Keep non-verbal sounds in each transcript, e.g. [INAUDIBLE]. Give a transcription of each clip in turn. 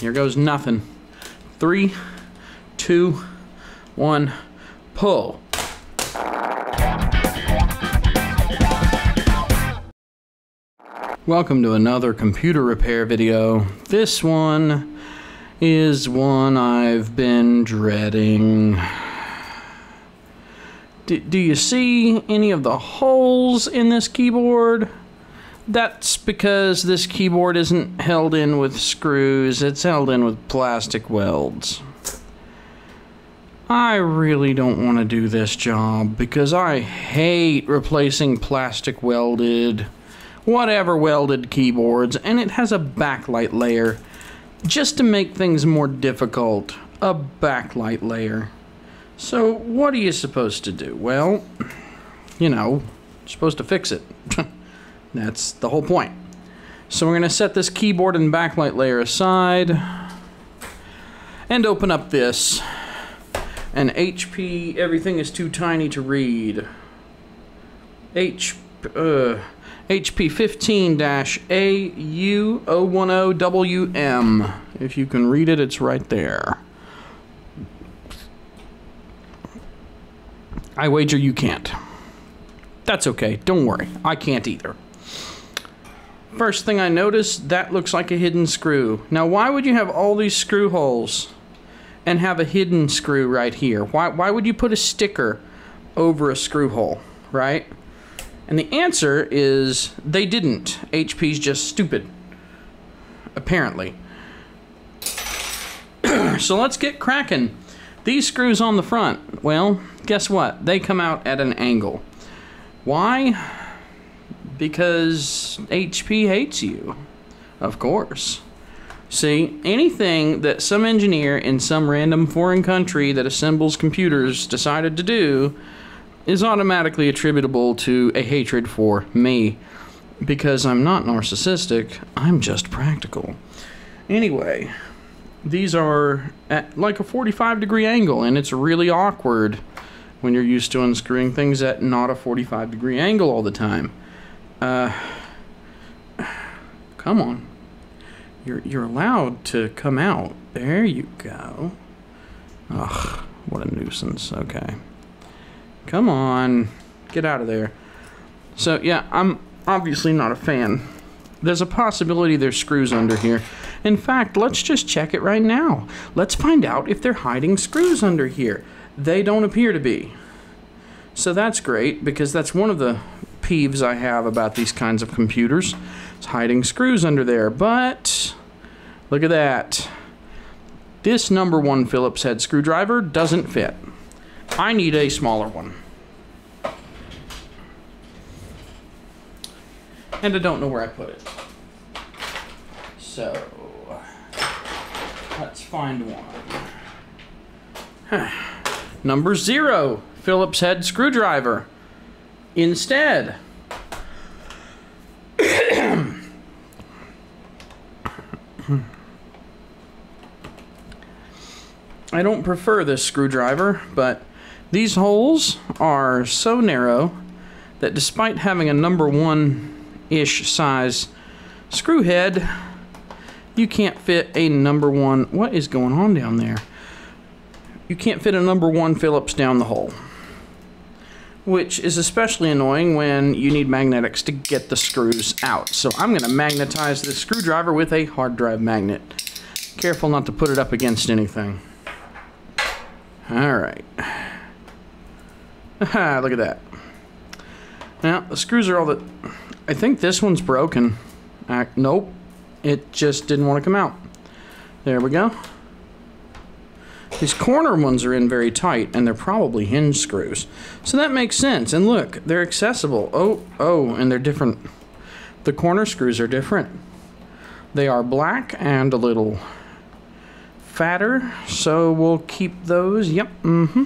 Here goes nothing. Three, two, one, pull. Welcome to another computer repair video. This one is one I've been dreading. D do you see any of the holes in this keyboard? That's because this keyboard isn't held in with screws, it's held in with plastic welds. I really don't want to do this job because I hate replacing plastic welded, whatever welded keyboards, and it has a backlight layer. Just to make things more difficult, a backlight layer. So, what are you supposed to do? Well, you know, supposed to fix it. [LAUGHS] That's the whole point. So we're going to set this keyboard and backlight layer aside and open up this. And HP, everything is too tiny to read. H, uh, HP 15-AU010WM. If you can read it, it's right there. I wager you can't. That's okay, don't worry. I can't either. First thing I noticed, that looks like a hidden screw. Now, why would you have all these screw holes and have a hidden screw right here? Why, why would you put a sticker over a screw hole, right? And the answer is they didn't. HP's just stupid. Apparently. [CLEARS THROAT] so let's get cracking. These screws on the front, well, guess what? They come out at an angle. Why? Because HP hates you. Of course. See, anything that some engineer in some random foreign country that assembles computers decided to do is automatically attributable to a hatred for me. Because I'm not narcissistic, I'm just practical. Anyway, these are at like a 45 degree angle, and it's really awkward when you're used to unscrewing things at not a 45 degree angle all the time. Uh, come on. You're, you're allowed to come out. There you go. Ugh, what a nuisance. Okay. Come on. Get out of there. So, yeah, I'm obviously not a fan. There's a possibility there's screws under here. In fact, let's just check it right now. Let's find out if they're hiding screws under here. They don't appear to be. So that's great because that's one of the peeves I have about these kinds of computers. It's hiding screws under there, but look at that. This number one Phillips head screwdriver doesn't fit. I need a smaller one. And I don't know where I put it. So, let's find one. Number zero, Phillips head screwdriver instead. I don't prefer this screwdriver, but these holes are so narrow that despite having a number one-ish size screw head, you can't fit a number one. What is going on down there? You can't fit a number one Phillips down the hole which is especially annoying when you need magnetics to get the screws out. So I'm going to magnetize this screwdriver with a hard drive magnet. Careful not to put it up against anything. Alright. [LAUGHS] Look at that. Now, the screws are all that... I think this one's broken. Uh, nope. It just didn't want to come out. There we go. These corner ones are in very tight, and they're probably hinge screws. So that makes sense. And look, they're accessible. Oh, oh, and they're different. The corner screws are different. They are black and a little fatter, so we'll keep those. Yep, mm-hmm.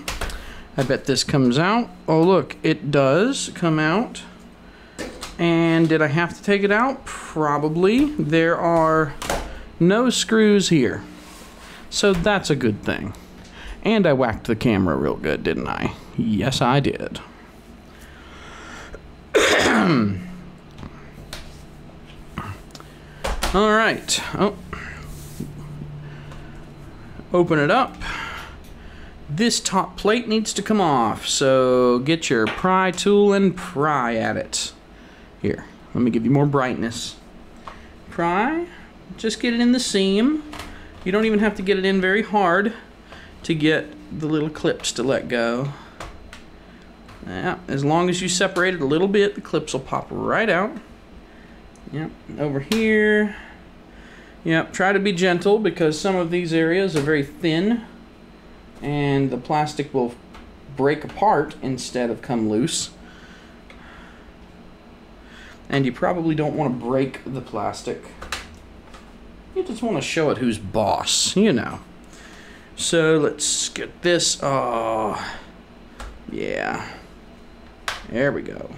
I bet this comes out. Oh, look, it does come out. And did I have to take it out? Probably. There are no screws here. So that's a good thing. And I whacked the camera real good, didn't I? Yes, I did. [COUGHS] All right. Oh. Open it up. This top plate needs to come off, so get your pry tool and pry at it. Here, let me give you more brightness. Pry, just get it in the seam. You don't even have to get it in very hard to get the little clips to let go. Yeah, as long as you separate it a little bit, the clips will pop right out. Yep, over here. Yep, try to be gentle because some of these areas are very thin and the plastic will break apart instead of come loose. And you probably don't want to break the plastic. You just want to show it who's boss, you know. So let's get this. Oh, yeah. There we go.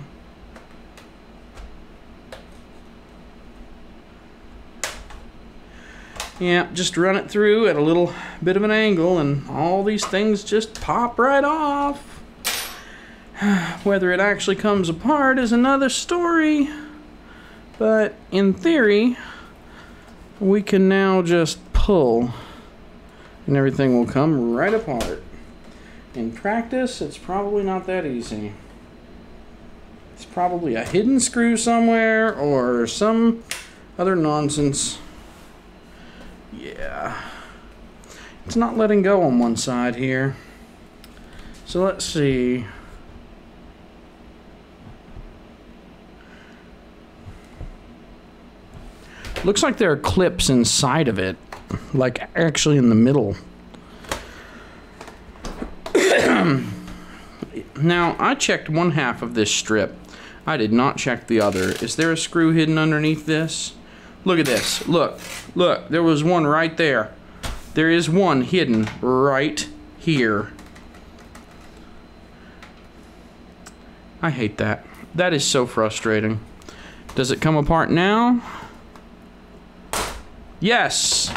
Yeah, just run it through at a little bit of an angle and all these things just pop right off. [SIGHS] Whether it actually comes apart is another story. But in theory, we can now just pull and everything will come right apart. In practice, it's probably not that easy. It's probably a hidden screw somewhere or some other nonsense. Yeah. It's not letting go on one side here. So let's see. Looks like there are clips inside of it, like actually in the middle. [COUGHS] now, I checked one half of this strip. I did not check the other. Is there a screw hidden underneath this? Look at this. Look. Look. There was one right there. There is one hidden right here. I hate that. That is so frustrating. Does it come apart now? Yes.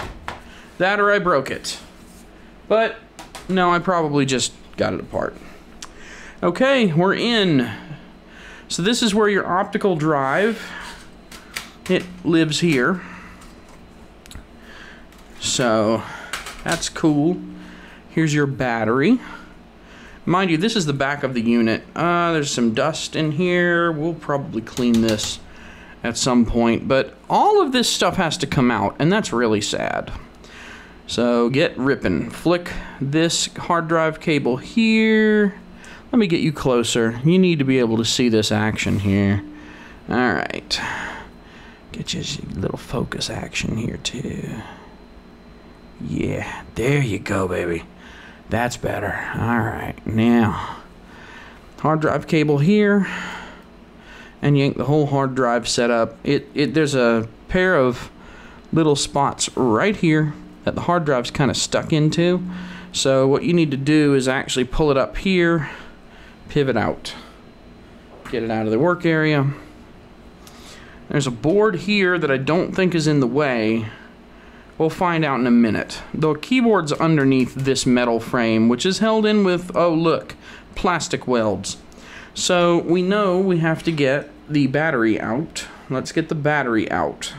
That or I broke it. But, no, I probably just got it apart. Okay, we're in. So this is where your optical drive it lives here. So that's cool. Here's your battery. Mind you, this is the back of the unit. Uh, there's some dust in here. We'll probably clean this at some point. But all of this stuff has to come out, and that's really sad. So get ripping. Flick this hard drive cable here. Let me get you closer. You need to be able to see this action here. All right. Get you a little focus action here too. Yeah, there you go, baby. That's better. All right, now hard drive cable here, and yank the whole hard drive setup. It it there's a pair of little spots right here that the hard drive's kind of stuck into. So what you need to do is actually pull it up here, pivot out, get it out of the work area there's a board here that I don't think is in the way. We'll find out in a minute. The keyboard's underneath this metal frame, which is held in with, oh look, plastic welds. So we know we have to get the battery out. Let's get the battery out.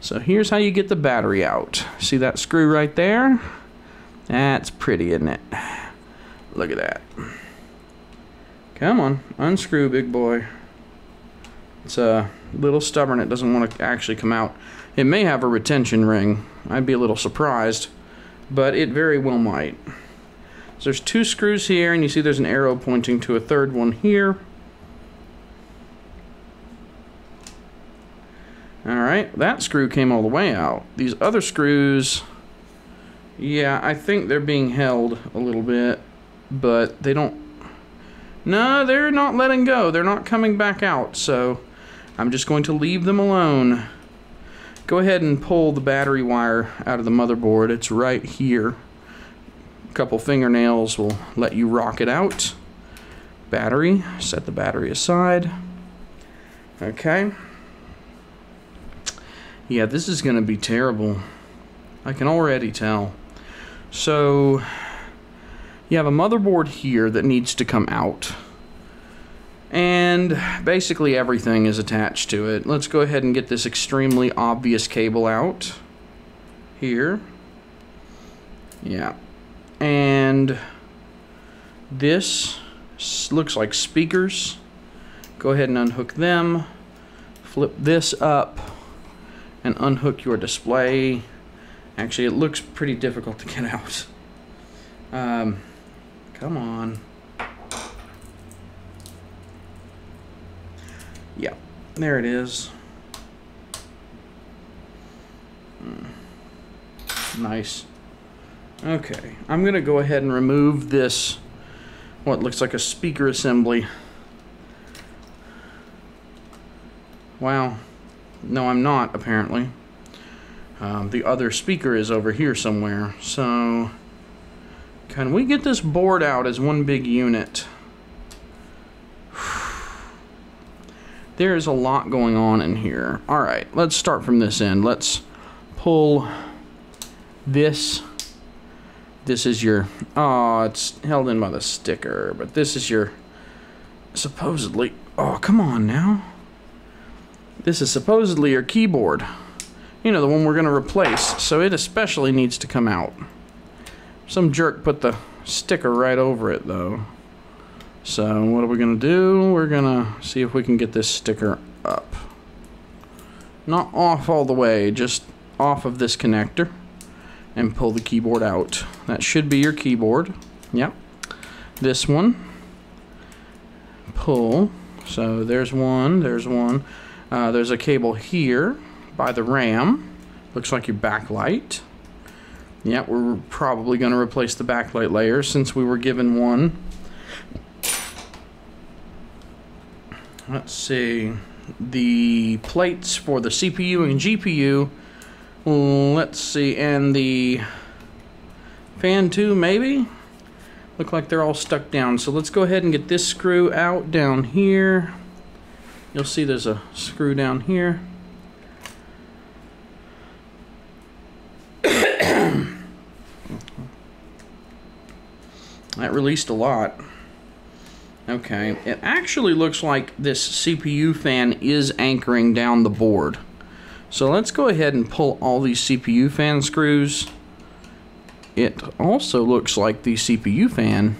So here's how you get the battery out. See that screw right there? That's pretty, isn't it? Look at that. Come on, unscrew, big boy. It's a little stubborn. It doesn't want to actually come out. It may have a retention ring. I'd be a little surprised, but it very well might. So there's two screws here, and you see there's an arrow pointing to a third one here. Alright, that screw came all the way out. These other screws, yeah, I think they're being held a little bit, but they don't... No, they're not letting go. They're not coming back out, so... I'm just going to leave them alone. Go ahead and pull the battery wire out of the motherboard. It's right here. A couple fingernails will let you rock it out. Battery, set the battery aside. Okay. Yeah, this is going to be terrible. I can already tell. So, you have a motherboard here that needs to come out and basically everything is attached to it. Let's go ahead and get this extremely obvious cable out here. Yeah. And this looks like speakers. Go ahead and unhook them. Flip this up and unhook your display. Actually, it looks pretty difficult to get [LAUGHS] out. Um, come on. Yeah, there it is. Mm. Nice. Okay, I'm going to go ahead and remove this, what looks like a speaker assembly. Wow. No, I'm not, apparently. Um, the other speaker is over here somewhere. So, can we get this board out as one big unit? [SIGHS] There's a lot going on in here. Alright, let's start from this end. Let's pull this. This is your... Oh, it's held in by the sticker. But this is your... Supposedly... Oh, come on now. This is supposedly your keyboard. You know, the one we're going to replace. So it especially needs to come out. Some jerk put the sticker right over it, though. So what are we going to do? We're going to see if we can get this sticker up. Not off all the way, just off of this connector. And pull the keyboard out. That should be your keyboard. Yep. This one. Pull. So there's one, there's one. Uh, there's a cable here by the RAM. Looks like your backlight. Yep, we're probably going to replace the backlight layer since we were given one. Let's see. The plates for the CPU and GPU. Let's see. And the fan too, maybe? Look like they're all stuck down. So let's go ahead and get this screw out down here. You'll see there's a screw down here. [COUGHS] that released a lot. Okay, it actually looks like this CPU fan is anchoring down the board. So let's go ahead and pull all these CPU fan screws. It also looks like the CPU fan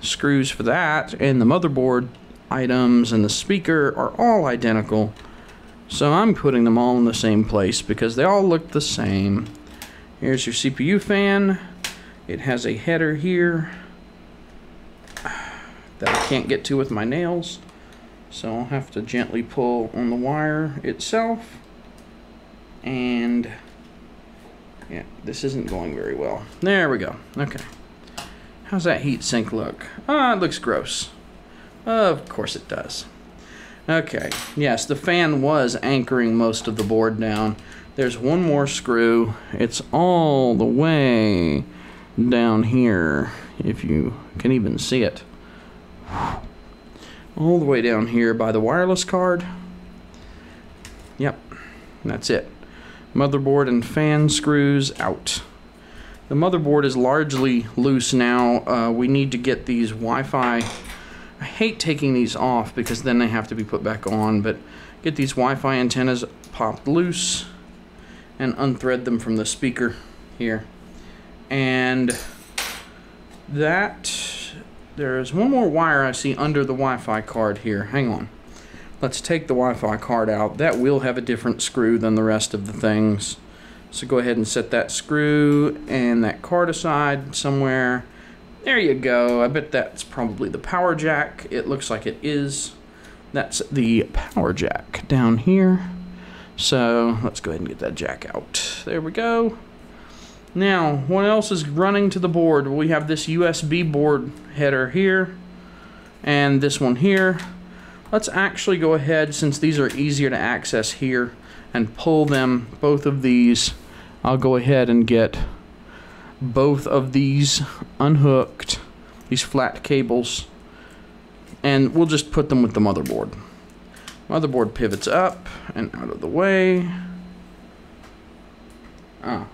screws for that and the motherboard items and the speaker are all identical. So I'm putting them all in the same place because they all look the same. Here's your CPU fan. It has a header here that I can't get to with my nails. So I'll have to gently pull on the wire itself. And yeah, this isn't going very well. There we go. Okay. How's that heat sink look? Ah, it looks gross. Of course it does. Okay, yes, the fan was anchoring most of the board down. There's one more screw. It's all the way down here, if you can even see it. All the way down here by the wireless card. Yep, that's it. Motherboard and fan screws out. The motherboard is largely loose now. Uh, we need to get these Wi-Fi. I hate taking these off because then they have to be put back on, but get these Wi-Fi antennas popped loose and unthread them from the speaker here. And that, there's one more wire I see under the Wi-Fi card here. Hang on. Let's take the Wi-Fi card out. That will have a different screw than the rest of the things. So go ahead and set that screw and that card aside somewhere. There you go. I bet that's probably the power jack. It looks like it is. That's the power jack down here. So let's go ahead and get that jack out. There we go. Now, what else is running to the board? We have this USB board header here and this one here. Let's actually go ahead, since these are easier to access here, and pull them, both of these, I'll go ahead and get both of these unhooked, these flat cables, and we'll just put them with the motherboard. Motherboard pivots up and out of the way. Ah.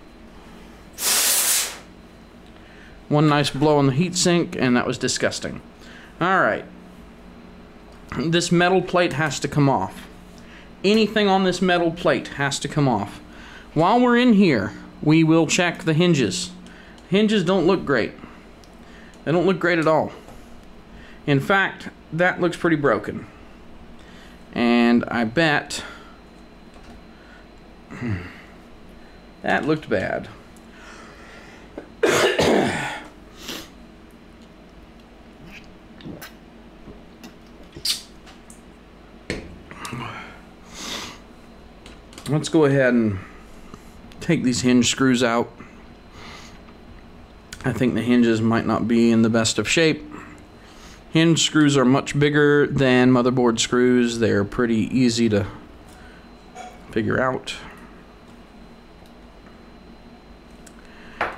One nice blow on the heatsink, and that was disgusting. Alright. This metal plate has to come off. anything on this metal plate has to come off. While we're in here, we will check the hinges. Hinges don't look great. They don't look great at all. In fact, that looks pretty broken. And I bet hmm, that looked bad. [COUGHS] Let's go ahead and take these hinge screws out. I think the hinges might not be in the best of shape. Hinge screws are much bigger than motherboard screws. They're pretty easy to figure out.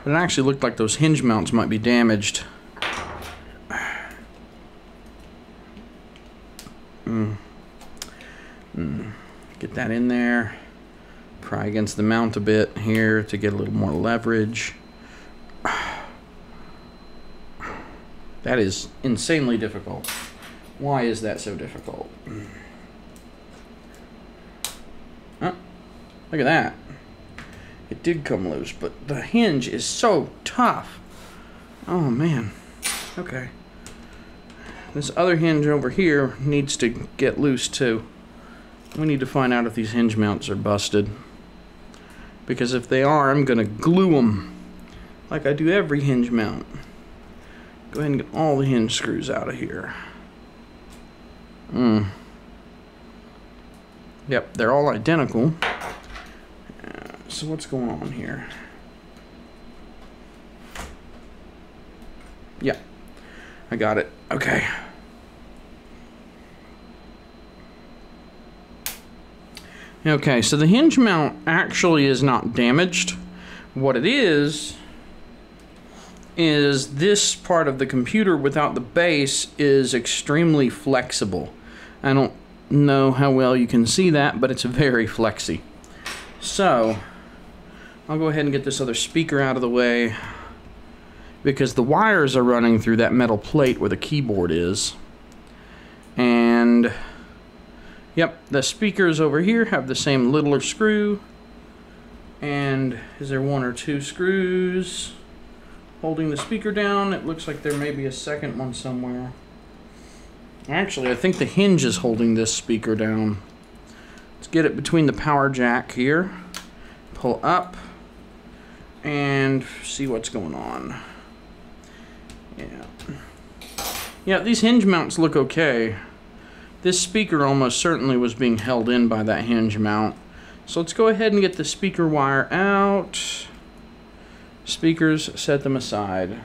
But it actually looked like those hinge mounts might be damaged. Mm. Mm. Get that in there. Pry against the mount a bit here to get a little more leverage. [SIGHS] That is insanely difficult. Why is that so difficult? Oh, look at that. Did come loose, but the hinge is so tough. Oh man. Okay. This other hinge over here needs to get loose too. We need to find out if these hinge mounts are busted. Because if they are, I'm going to glue them like I do every hinge mount. Go ahead and get all the hinge screws out of here. Hmm. Yep, they're all identical. So what's going on here? Yeah, I got it. Okay. Okay, so the hinge mount actually is not damaged. What it is is this part of the computer without the base is extremely flexible. I don't know how well you can see that, but it's very flexy. So, I'll go ahead and get this other speaker out of the way because the wires are running through that metal plate where the keyboard is. And, yep, the speakers over here have the same littler screw. And is there one or two screws? holding the speaker down. It looks like there may be a second one somewhere. Actually, I think the hinge is holding this speaker down. Let's get it between the power jack here. Pull up and see what's going on. Yeah. Yeah, these hinge mounts look okay. This speaker almost certainly was being held in by that hinge mount. So let's go ahead and get the speaker wire out. Speakers, set them aside.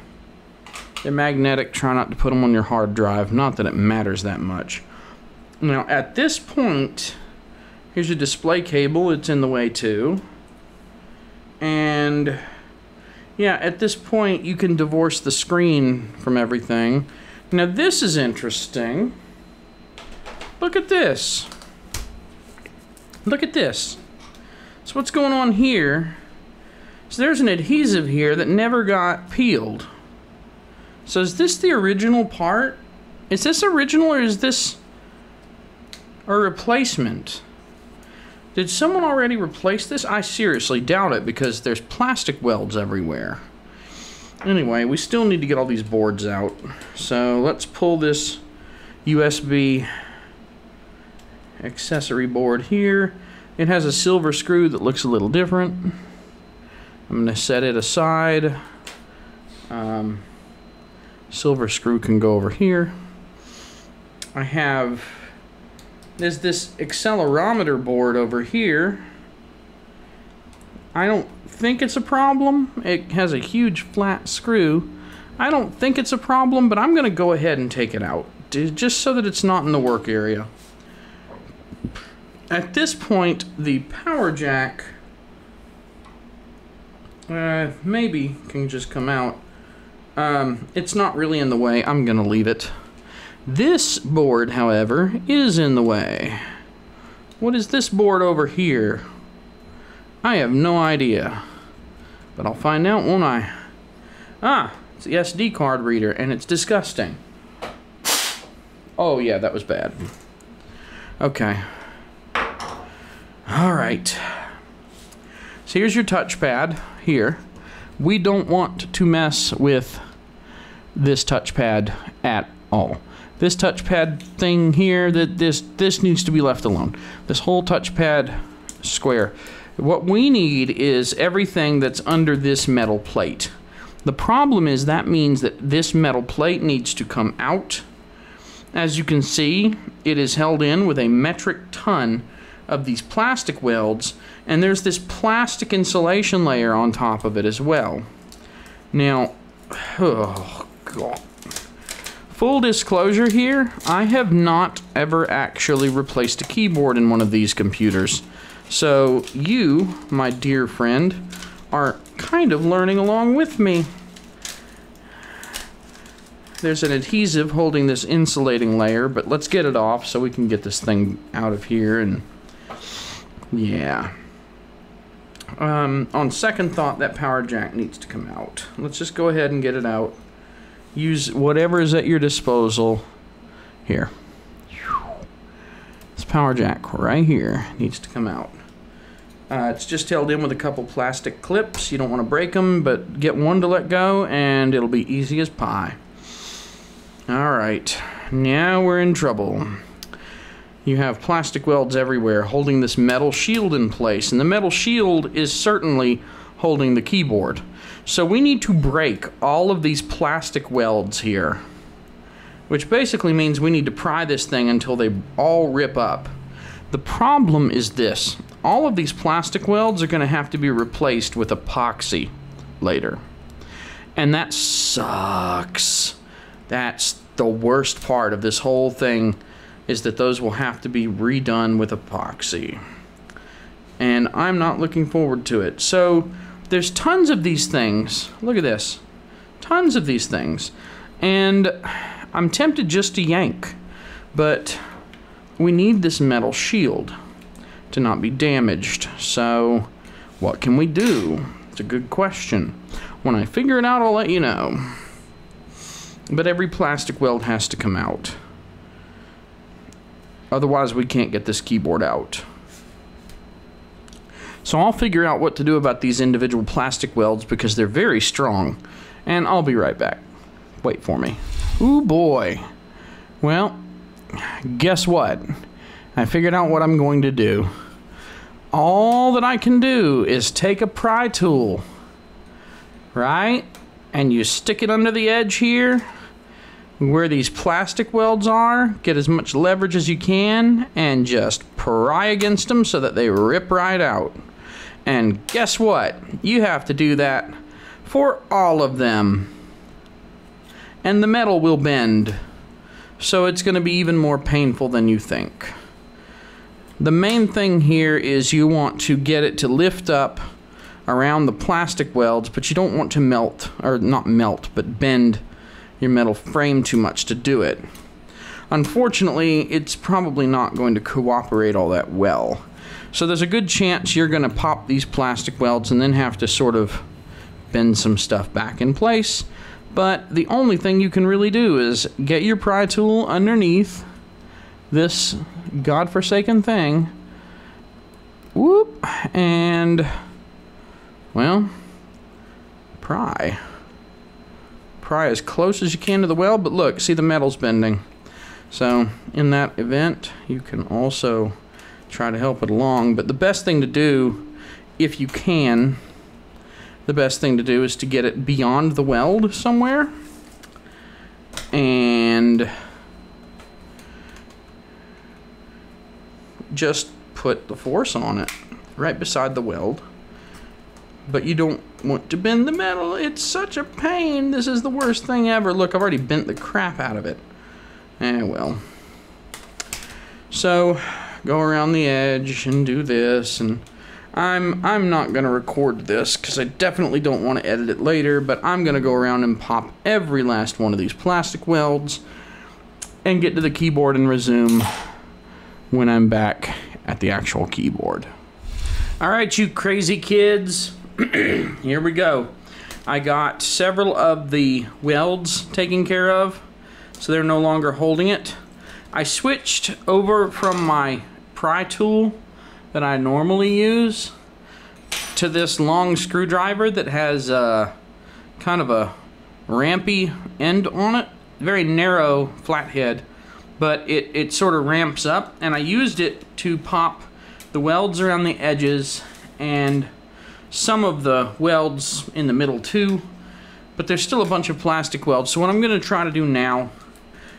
They're magnetic, try not to put them on your hard drive. Not that it matters that much. Now, at this point, here's your display cable. It's in the way too. And, yeah, at this point, you can divorce the screen from everything. Now, this is interesting. Look at this. Look at this. So what's going on here so there's an adhesive here that never got peeled. So is this the original part? Is this original or is this a replacement? Did someone already replace this? I seriously doubt it because there's plastic welds everywhere. Anyway, we still need to get all these boards out. So let's pull this USB accessory board here. It has a silver screw that looks a little different. I'm going to set it aside. Um, silver screw can go over here. I have, there's this accelerometer board over here. I don't think it's a problem. It has a huge flat screw. I don't think it's a problem, but I'm going to go ahead and take it out, just so that it's not in the work area. At this point, the power jack uh, maybe can just come out. Um, it's not really in the way. I'm going to leave it. This board, however, is in the way. What is this board over here? I have no idea. But I'll find out, won't I? Ah, it's the SD card reader, and it's disgusting. Oh, yeah, that was bad. Okay. All right. So here's your touchpad here. We don't want to mess with this touchpad at all. This touchpad thing here, that this this needs to be left alone. This whole touchpad square. What we need is everything that's under this metal plate. The problem is that means that this metal plate needs to come out. As you can see, it is held in with a metric ton of these plastic welds, and there's this plastic insulation layer on top of it as well. Now, [SIGHS] oh god. Full disclosure here, I have not ever actually replaced a keyboard in one of these computers. So you, my dear friend, are kind of learning along with me. There's an adhesive holding this insulating layer, but let's get it off so we can get this thing out of here and yeah. Um, on second thought, that power jack needs to come out. Let's just go ahead and get it out. Use whatever is at your disposal. Here. This power jack right here needs to come out. Uh, it's just held in with a couple plastic clips. You don't want to break them, but get one to let go and it'll be easy as pie. Alright, now we're in trouble. You have plastic welds everywhere holding this metal shield in place, and the metal shield is certainly holding the keyboard. So we need to break all of these plastic welds here, which basically means we need to pry this thing until they all rip up. The problem is this all of these plastic welds are going to have to be replaced with epoxy later. And that sucks. That's the worst part of this whole thing is that those will have to be redone with epoxy. And I'm not looking forward to it. So there's tons of these things. Look at this. Tons of these things. And I'm tempted just to yank. But we need this metal shield to not be damaged. So, what can we do? It's a good question. When I figure it out, I'll let you know. But every plastic weld has to come out. Otherwise, we can't get this keyboard out. So I'll figure out what to do about these individual plastic welds because they're very strong. And I'll be right back. Wait for me. Ooh boy. Well, guess what? I figured out what I'm going to do. All that I can do is take a pry tool, right? And you stick it under the edge here where these plastic welds are, get as much leverage as you can, and just pry against them so that they rip right out. And guess what? You have to do that for all of them. And the metal will bend, so it's going to be even more painful than you think. The main thing here is you want to get it to lift up around the plastic welds, but you don't want to melt, or not melt, but bend your metal frame too much to do it. Unfortunately, it's probably not going to cooperate all that well. So there's a good chance you're going to pop these plastic welds and then have to sort of bend some stuff back in place. But the only thing you can really do is get your pry tool underneath this godforsaken thing. Whoop. And, well, pry. Pry as close as you can to the weld, but look, see the metal's bending. So, in that event, you can also try to help it along. But the best thing to do, if you can, the best thing to do is to get it beyond the weld somewhere. And just put the force on it right beside the weld. But you don't want to bend the metal. It's such a pain. This is the worst thing ever. Look, I've already bent the crap out of it. Eh, well. So, go around the edge and do this and I'm I'm not going to record this cuz I definitely don't want to edit it later, but I'm going to go around and pop every last one of these plastic welds and get to the keyboard and resume when I'm back at the actual keyboard. All right, you crazy kids, [CLEARS THROAT] here we go. I got several of the welds taken care of, so they're no longer holding it. I switched over from my pry tool that I normally use to this long screwdriver that has uh, kind of a rampy end on it. Very narrow flathead, but it, it sort of ramps up. And I used it to pop the welds around the edges and some of the welds in the middle too. But there's still a bunch of plastic welds. So what I'm going to try to do now,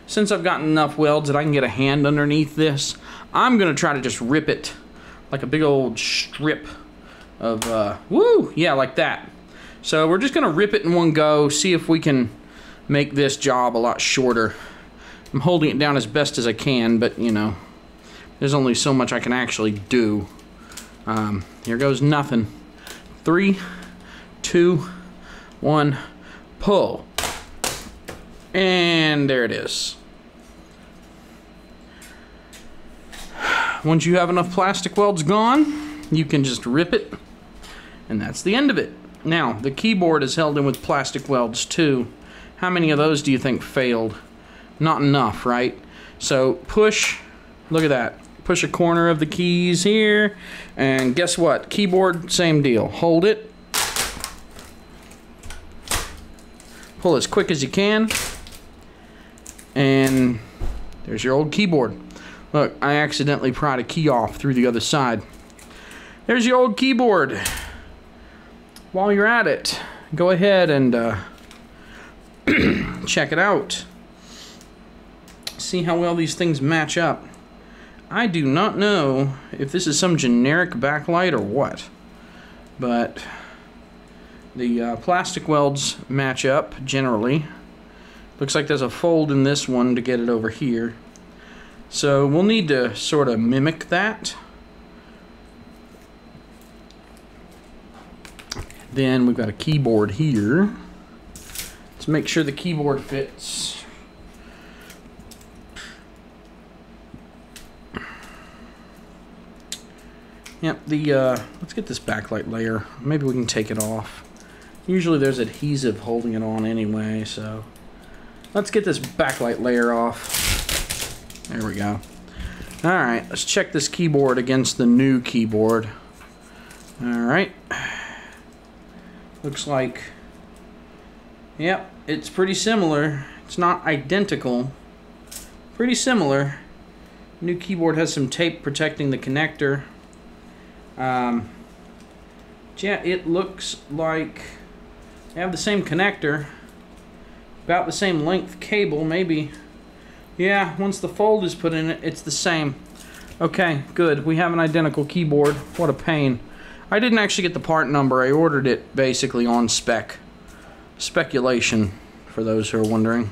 since I've gotten enough welds that I can get a hand underneath this, I'm going to try to just rip it like a big old strip of, uh, woo, yeah, like that. So we're just going to rip it in one go, see if we can make this job a lot shorter. I'm holding it down as best as I can, but, you know, there's only so much I can actually do. Um, here goes nothing. Three, two, one, pull. And there it is. Once you have enough plastic welds gone, you can just rip it, and that's the end of it. Now, the keyboard is held in with plastic welds too. How many of those do you think failed? Not enough, right? So push, look at that. Push a corner of the keys here, and guess what? Keyboard, same deal. Hold it. Pull as quick as you can. And there's your old keyboard. Look, I accidentally pried a key off through the other side. There's your old keyboard while you're at it, go ahead and uh, [CLEARS THROAT] check it out. See how well these things match up. I do not know if this is some generic backlight or what, but the uh, plastic welds match up generally. Looks like there's a fold in this one to get it over here. So we'll need to sort of mimic that. Then we've got a keyboard here. Let's make sure the keyboard fits. Yep, the, uh, let's get this backlight layer. Maybe we can take it off. Usually there's adhesive holding it on anyway, so. Let's get this backlight layer off. There we go. Alright, let's check this keyboard against the new keyboard. Alright. Looks like, yep, it's pretty similar. It's not identical. Pretty similar. New keyboard has some tape protecting the connector. Um, yeah, it looks like they have the same connector. About the same length cable, maybe. Yeah, once the fold is put in it, it's the same. Okay, good. We have an identical keyboard. What a pain. I didn't actually get the part number. I ordered it basically on spec. Speculation, for those who are wondering.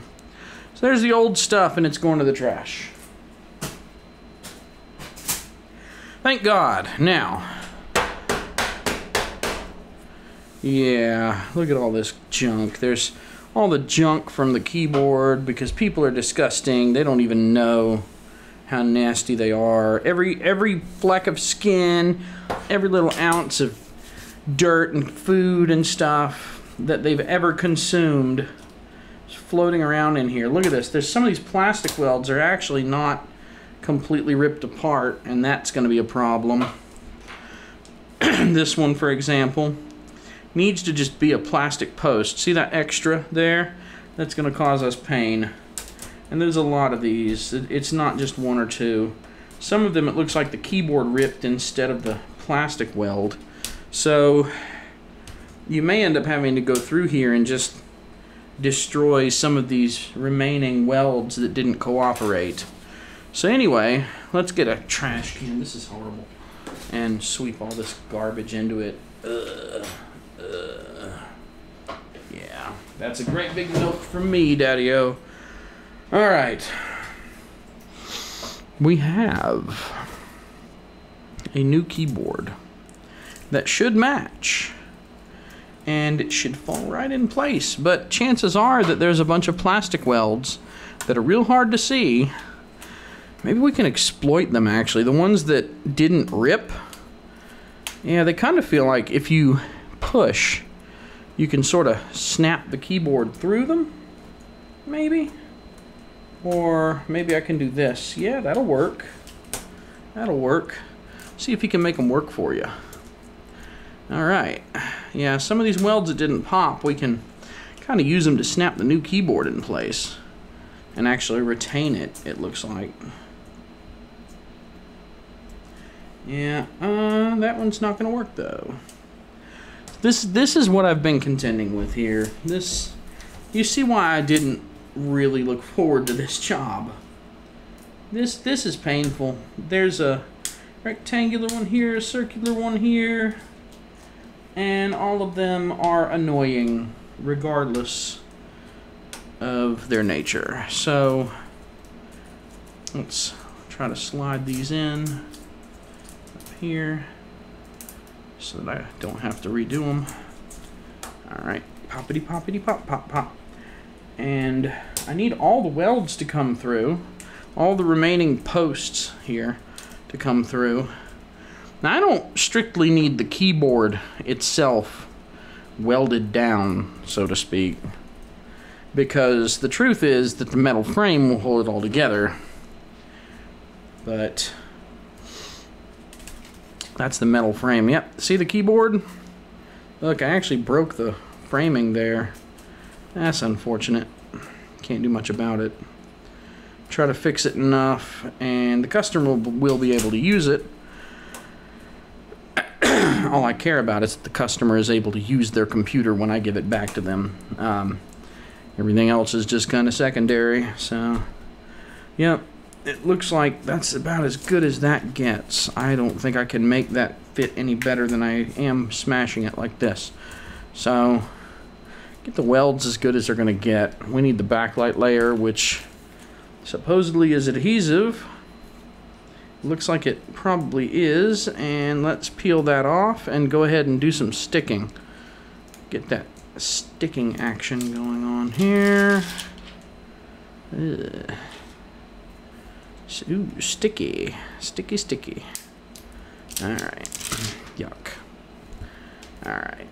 So there's the old stuff, and it's going to the trash. Thank God. Now, yeah, look at all this junk. There's all the junk from the keyboard because people are disgusting. They don't even know how nasty they are. Every every fleck of skin, every little ounce of dirt and food and stuff that they've ever consumed is floating around in here. Look at this. There's some of these plastic welds are actually not completely ripped apart, and that's going to be a problem. [CLEARS THROAT] this one, for example, needs to just be a plastic post. See that extra there? That's going to cause us pain. And there's a lot of these. It's not just one or two. Some of them it looks like the keyboard ripped instead of the plastic weld. So you may end up having to go through here and just destroy some of these remaining welds that didn't cooperate. So anyway, let's get a trash can. This is horrible. And sweep all this garbage into it. Ugh. Ugh. Yeah, that's a great big milk from me, Daddy-O. All right. We have a new keyboard that should match and it should fall right in place. But chances are that there's a bunch of plastic welds that are real hard to see. Maybe we can exploit them actually. The ones that didn't rip, yeah, they kind of feel like if you push, you can sort of snap the keyboard through them, maybe. Or maybe I can do this. Yeah, that'll work. That'll work. See if he can make them work for you. All right. Yeah, some of these welds that didn't pop, we can kind of use them to snap the new keyboard in place and actually retain it, it looks like. Yeah, uh, that one's not going to work though. This this is what I've been contending with here. This you see why I didn't really look forward to this job. This this is painful. There's a rectangular one here, a circular one here, and all of them are annoying regardless of their nature. So let's try to slide these in up here so that I don't have to redo them. All right, poppity poppity pop pop pop. And I need all the welds to come through, all the remaining posts here to come through. Now I don't strictly need the keyboard itself welded down, so to speak because the truth is that the metal frame will hold it all together. But that's the metal frame. Yep, see the keyboard? Look, I actually broke the framing there. That's unfortunate. Can't do much about it. Try to fix it enough, and the customer will, be able to use it. [COUGHS] all I care about is that the customer is able to use their computer when I give it back to them. Um, Everything else is just kind of secondary. So, yep, it looks like that's about as good as that gets. I don't think I can make that fit any better than I am smashing it like this. So, get the welds as good as they're going to get. We need the backlight layer, which supposedly is adhesive. Looks like it probably is, and let's peel that off and go ahead and do some sticking. Get that sticking action going on here. Ugh. Ooh, sticky. Sticky, sticky. Alright. Yuck. Alright.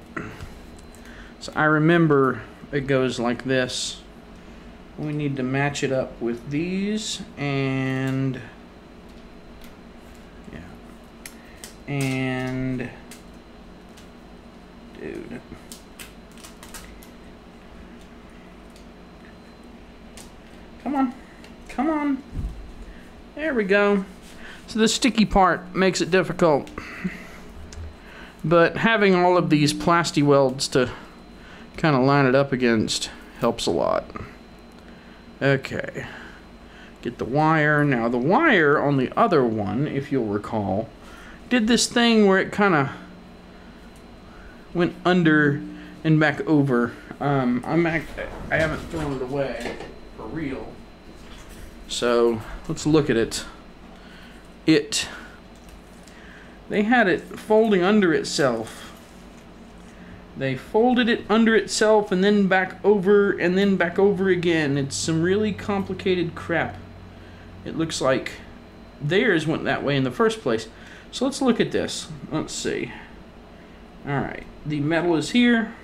So I remember it goes like this. We need to match it up with these and... Yeah. And... Dude. Come on. Come on. There we go. So the sticky part makes it difficult. But having all of these plasti welds to kind of line it up against helps a lot. Okay. Get the wire. Now the wire on the other one, if you'll recall, did this thing where it kind of went under and back over. Um, I'm I haven't thrown it away for real. So let's look at it. It, they had it folding under itself. They folded it under itself and then back over and then back over again. It's some really complicated crap. It looks like theirs went that way in the first place. So let's look at this. Let's see. Alright, the metal is here.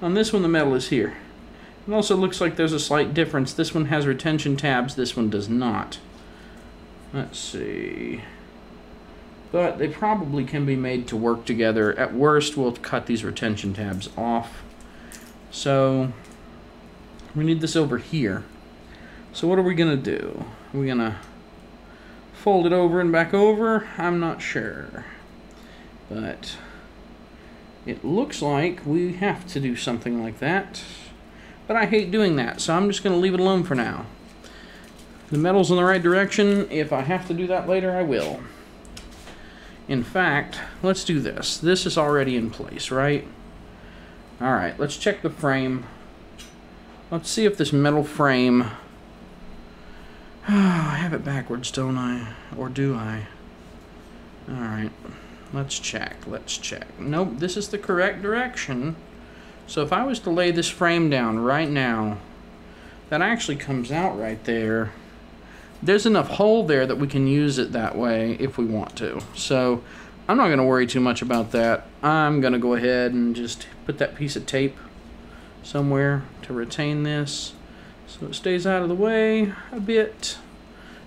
On this one, the metal is here. It also looks like there's a slight difference. This one has retention tabs, this one does not. Let's see. But they probably can be made to work together. At worst, we'll cut these retention tabs off. So, we need this over here. So what are we going to do? Are we going to fold it over and back over? I'm not sure. But it looks like we have to do something like that. But I hate doing that, so I'm just going to leave it alone for now. The metal's in the right direction. If I have to do that later, I will. In fact, let's do this. This is already in place, right? Alright, let's check the frame. Let's see if this metal frame... [SIGHS] I have it backwards, don't I? Or do I? Alright, let's check, let's check. Nope, this is the correct direction. So if I was to lay this frame down right now, that actually comes out right there. There's enough hole there that we can use it that way if we want to. So I'm not going to worry too much about that. I'm going to go ahead and just put that piece of tape somewhere to retain this so it stays out of the way a bit.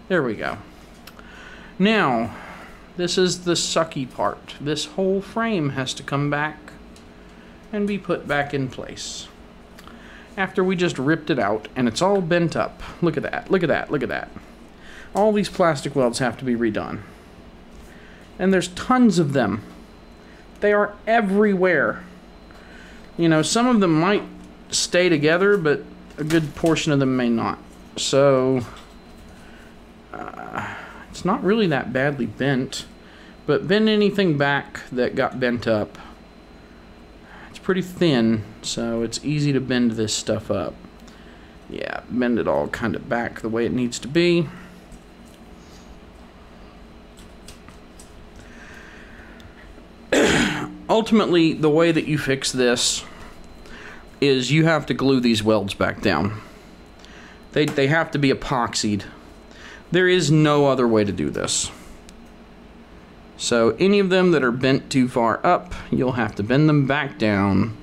There we go. Now, This is the sucky part. This whole frame has to come back and be put back in place. After we just ripped it out and it's all bent up. Look at that, look at that, look at that. All these plastic welds have to be redone. And there's tons of them. They are everywhere. You know, some of them might stay together, but a good portion of them may not. So, uh, it's not really that badly bent, but bend anything back that got bent up. Pretty thin, so it's easy to bend this stuff up. Yeah, bend it all kind of back the way it needs to be. [CLEARS THROAT] Ultimately, the way that you fix this is you have to glue these welds back down. They, they have to be epoxied. There is no other way to do this. So any of them that are bent too far up, you'll have to bend them back down.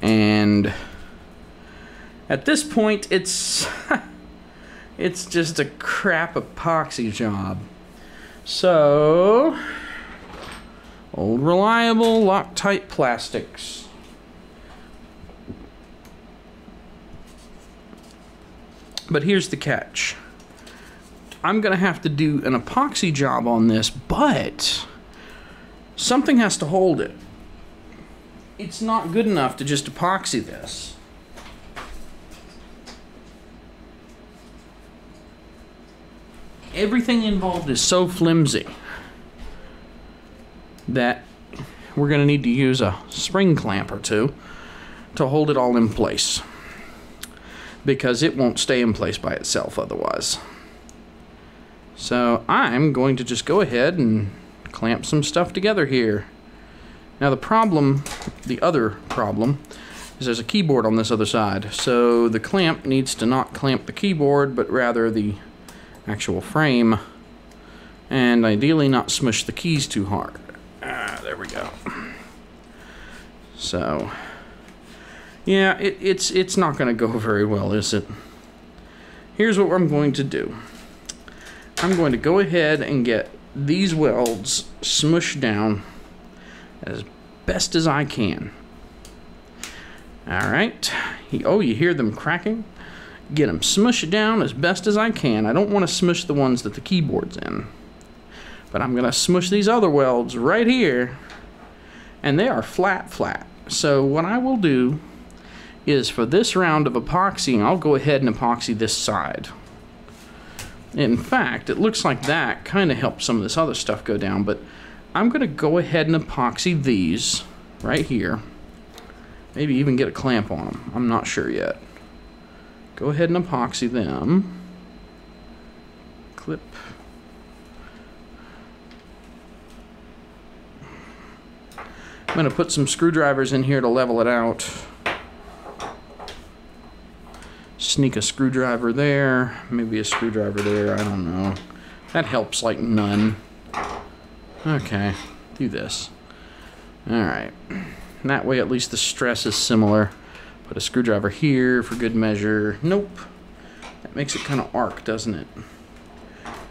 And at this point, it's [LAUGHS] it's just a crap epoxy job. So old reliable Loctite plastics. But here's the catch. I'm going to have to do an epoxy job on this, but something has to hold it. It's not good enough to just epoxy this. Everything involved is so flimsy that we're going to need to use a spring clamp or two to hold it all in place because it won't stay in place by itself otherwise. So I'm going to just go ahead and clamp some stuff together here. Now the problem, the other problem, is there's a keyboard on this other side. So the clamp needs to not clamp the keyboard, but rather the actual frame. And ideally not smush the keys too hard. Ah, there we go. So yeah, it, it's it's not going to go [LAUGHS] very well, is it? Here's what I'm going to do. I'm going to go ahead and get these welds smushed down as best as I can. Alright. Oh, you hear them cracking? Get them smushed down as best as I can. I don't want to smush the ones that the keyboard's in. But I'm going to smush these other welds right here. And they are flat, flat. So what I will do is for this round of epoxying, I'll go ahead and epoxy this side. In fact, it looks like that kind of helps some of this other stuff go down, but I'm going to go ahead and epoxy these right here. Maybe even get a clamp on them. I'm not sure yet. Go ahead and epoxy them. Clip. I'm going to put some screwdrivers in here to level it out. Sneak a screwdriver there, maybe a screwdriver there, I don't know. That helps like none. Okay, do this. Alright. That way at least the stress is similar. Put a screwdriver here for good measure. Nope. That makes it kind of arc, doesn't it?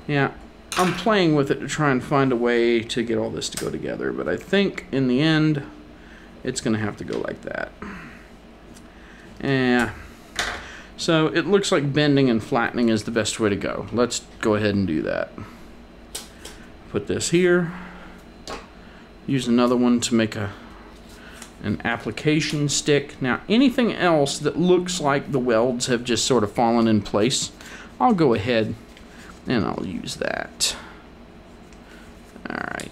Yeah, I'm playing with it to try and find a way to get all this to go together, but I think in the end, it's going to have to go like that. Yeah, so it looks like bending and flattening is the best way to go. Let's go ahead and do that. Put this here. Use another one to make a an application stick. Now anything else that looks like the welds have just sort of fallen in place, I'll go ahead and I'll use that. Alright.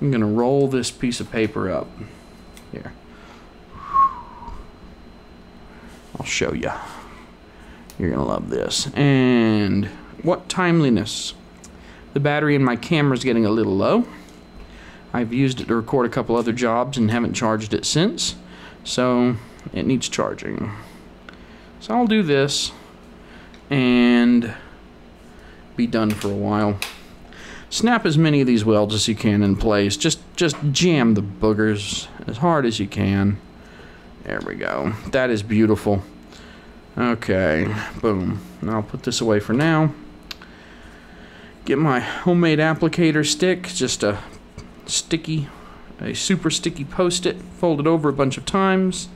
I'm going to roll this piece of paper up. Here. I'll show you. You're to love this. And what timeliness. The battery in my camera is getting a little low. I've used it to record a couple other jobs and haven't charged it since. So it needs charging. So I'll do this and be done for a while. Snap as many of these welds as you can in place. Just just jam the boogers as hard as you can. There we go. That is beautiful. Okay, boom. I'll put this away for now. get my homemade applicator stick, just a sticky, a super sticky post-it, fold it over a bunch of times.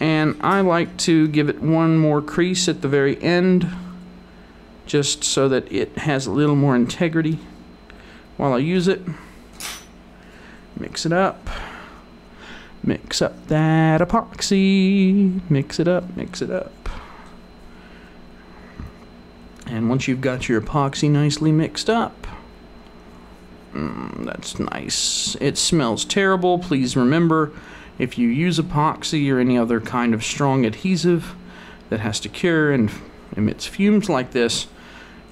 And I like to give it one more crease at the very end, just so that it has a little more integrity while I use it. Mix it up. Mix up that epoxy. Mix it up, mix it up. And once you've got your epoxy nicely mixed up, mm, that's nice. It smells terrible. Please remember, if you use epoxy or any other kind of strong adhesive that has to cure and emits fumes like this,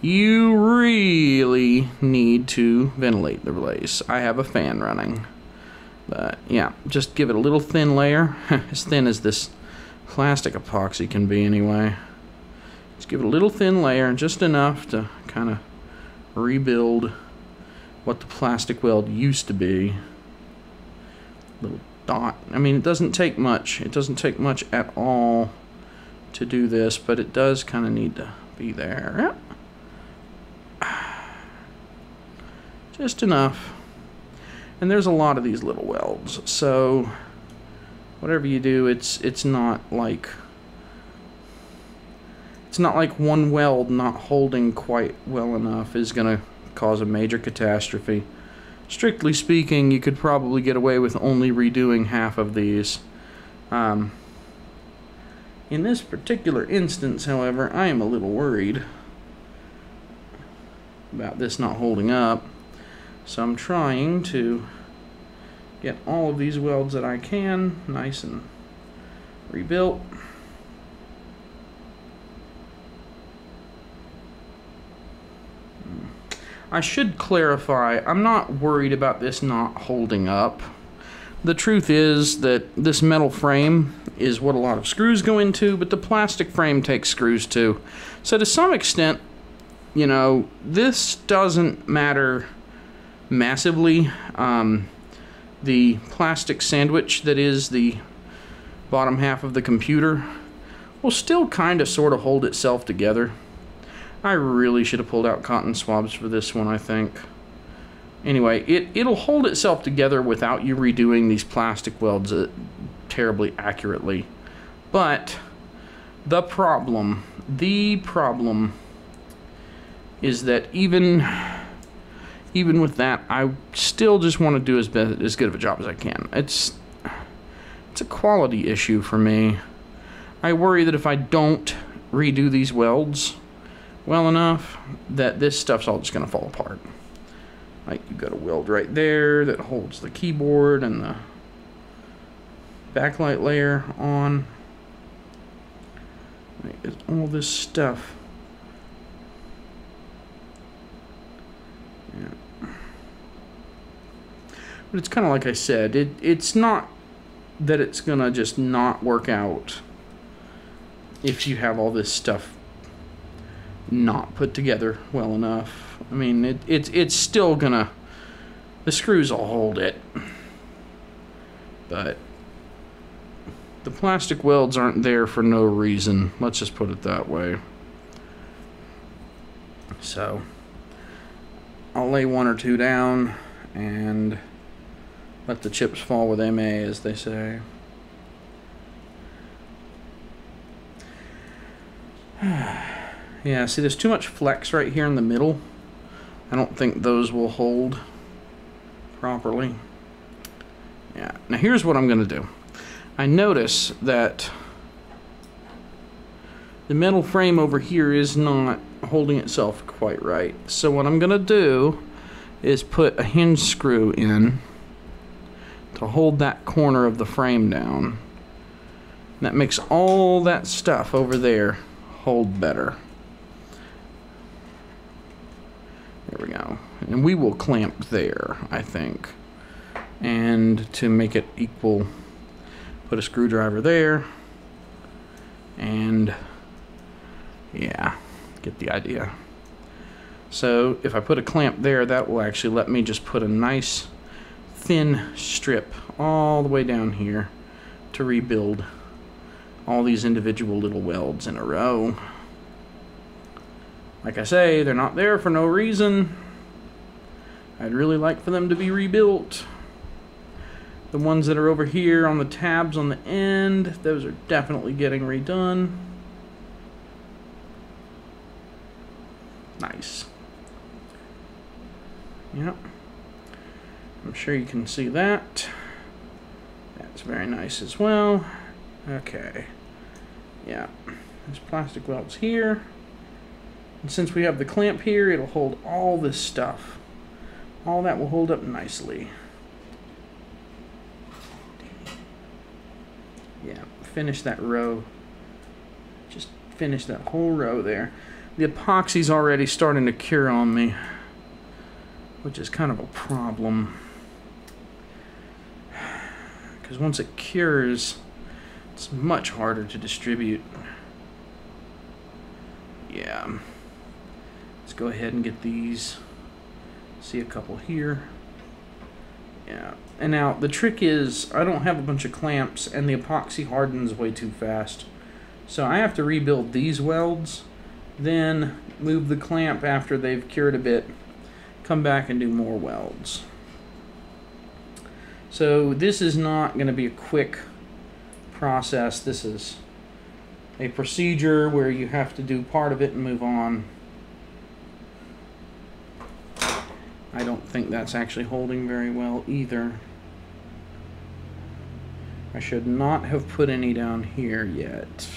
you really need to ventilate the place. I have a fan running. But yeah, just give it a little thin layer, [LAUGHS] as thin as this plastic epoxy can be anyway. Just give it a little thin layer, just enough to kind of rebuild what the plastic weld used to be. Little dot. I mean, it doesn't take much. It doesn't take much at all to do this, but it does kind of need to be there. [SIGHS] Just enough. And there's a lot of these little welds, so whatever you do, it's it's not like it's not like one weld not holding quite well enough is going to cause a major catastrophe. Strictly speaking, you could probably get away with only redoing half of these. Um, in this particular instance, however, I am a little worried about this not holding up. So I'm trying to get all of these welds that I can nice and rebuilt. Hmm. I should clarify, I'm not worried about this not holding up. The truth is that this metal frame is what a lot of screws go into, but the plastic frame takes screws too. So to some extent, you know, this doesn't matter massively. Um, the plastic sandwich that is the bottom half of the computer will still kind of sort of hold itself together. I really should have pulled out cotton swabs for this one, I think. Anyway, it, it'll hold itself together without you redoing these plastic welds uh, terribly accurately. But the problem, the problem is that even even with that, I still just want to do as best, as good of a job as I can. It's it's a quality issue for me. I worry that if I don't redo these welds, well enough that this stuff's all just going to fall apart. Like you've got a weld right there that holds the keyboard and the backlight layer on. All this stuff. But it's kind of like I said, it it's not that it's going to just not work out if you have all this stuff not put together well enough. I mean, it, it's it's still gonna the screws will hold it, but the plastic welds aren't there for no reason. Let's just put it that way. So I'll lay one or two down and let the chips fall with MA, as they say. [SIGHS] Yeah, see there's too much flex right here in the middle. I don't think those will hold properly. Yeah, now here's what I'm going to do. I notice that the metal frame over here is not holding itself quite right. So what I'm going to do is put a hinge screw in to hold that corner of the frame down. That makes all that stuff over there hold better. There we go. And we will clamp there, I think. And to make it equal, put a screwdriver there. And yeah, get the idea. So if I put a clamp there, that will actually let me just put a nice thin strip all the way down here to rebuild all these individual little welds in a row. Like I say, they're not there for no reason. I'd really like for them to be rebuilt. The ones that are over here on the tabs on the end, those are definitely getting redone. Nice. Yep. I'm sure you can see that. That's very nice as well. Okay. Yeah. There's plastic welds here. And since we have the clamp here, it'll hold all this stuff. All that will hold up nicely. Yeah, finish that row. Just finish that whole row there. The epoxy's already starting to cure on me, which is kind of a problem. Because once it cures, it's much harder to distribute. Yeah. Let's go ahead and get these. See a couple here. Yeah. And now the trick is I don't have a bunch of clamps and the epoxy hardens way too fast. So I have to rebuild these welds, then move the clamp after they've cured a bit, come back and do more welds. So this is not going to be a quick process. This is a procedure where you have to do part of it and move on. I don't think that's actually holding very well either. I should not have put any down here yet.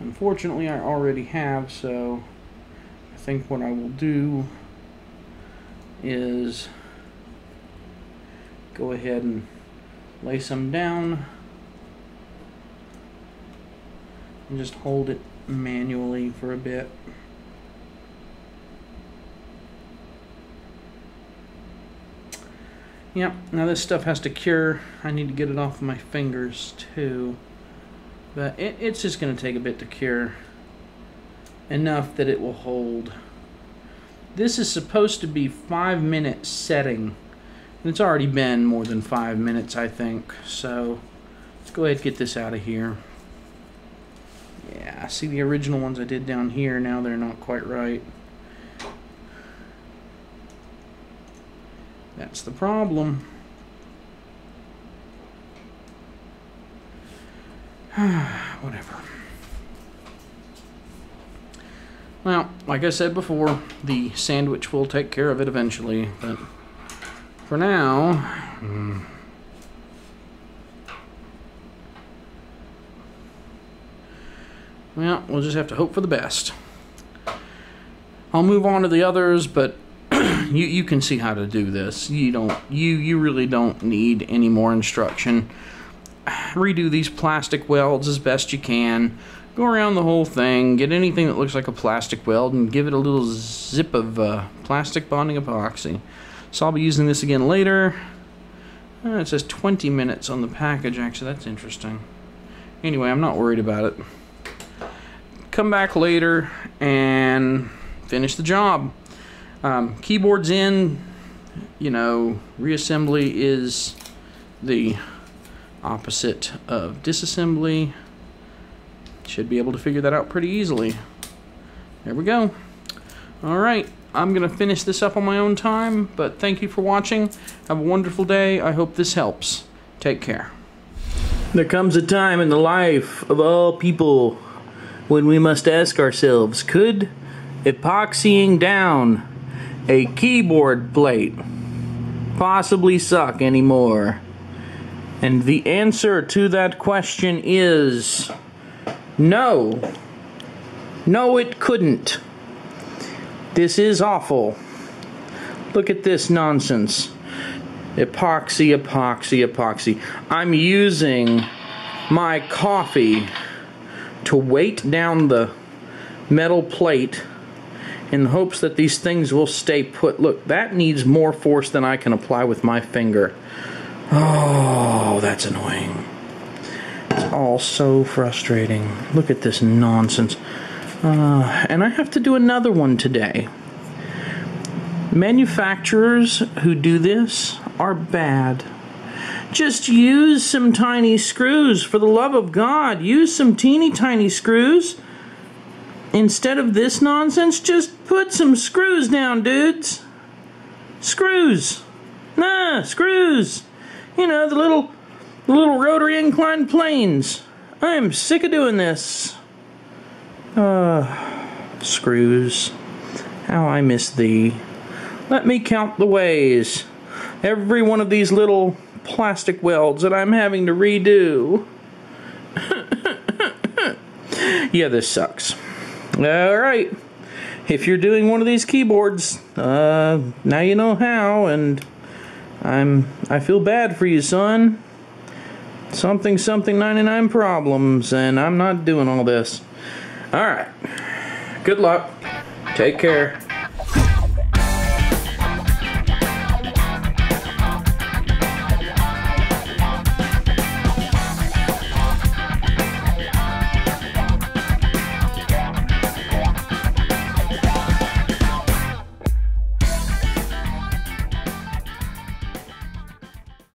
Unfortunately, I already have, so I think what I will do is go ahead and lay some down and just hold it manually for a bit. Yep, now this stuff has to cure. I need to get it off my fingers too. But it, it's just going to take a bit to cure. Enough that it will hold. This is supposed to be five minute setting. And it's already been more than five minutes, I think. So let's go ahead and get this out of here. Yeah, I see the original ones I did down here. Now they're not quite right. That's the problem. [SIGHS] Whatever. Well, like I said before, the sandwich will take care of it eventually, but for now... Hmm. well, we'll just have to hope for the best. I'll move on to the others, but [CLEARS THROAT] you you can see how to do this. You don't you you really don't need any more instruction. Redo these plastic welds as best you can. Go around the whole thing, get anything that looks like a plastic weld, and give it a little zip of uh, plastic bonding epoxy. So I'll be using this again later. Uh, it says 20 minutes on the package, actually, that's interesting. Anyway, I'm not worried about it. Come back later and finish the job. Um, keyboards in, you know, reassembly is the opposite of disassembly. Should be able to figure that out pretty easily. There we go. All right, I'm going to finish this up on my own time, but thank you for watching. Have a wonderful day. I hope this helps. Take care. There comes a time in the life of all people when we must ask ourselves, could epoxying down a keyboard plate possibly suck anymore? And the answer to that question is no. No, it couldn't. This is awful. Look at this nonsense. Epoxy, epoxy, epoxy. I'm using my coffee to weight down the metal plate in hopes that these things will stay put. Look, that needs more force than I can apply with my finger. Oh, that's annoying. It's all so frustrating. Look at this nonsense. Uh, and I have to do another one today. Manufacturers who do this are bad. Just use some tiny screws. For the love of God, use some teeny tiny screws instead of this nonsense, just put some screws down, dudes. Screws. Nah, screws. You know, the little the little rotary inclined planes. I am sick of doing this. Uh, screws. How I miss thee. Let me count the ways. Every one of these little plastic welds that I'm having to redo. [LAUGHS] yeah, this sucks. All right. If you're doing one of these keyboards, uh, now you know how, and I'm I feel bad for you, son. Something something 99 problems, and I'm not doing all this. All right. Good luck. Take care.